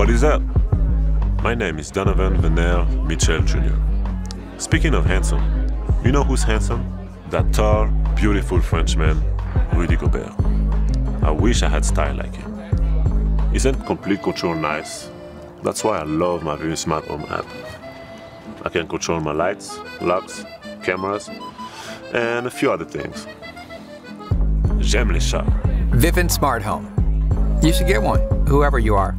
What is up? My name is Donovan Venner Mitchell Jr. Speaking of handsome, you know who's handsome? That tall, beautiful Frenchman, Rudy Gobert. I wish I had style like him. Isn't complete control nice? That's why I love my Vivint Smart Home app. I can control my lights, locks, cameras, and a few other things. J'aime les chats. Vivint Smart Home. You should get one, whoever you are.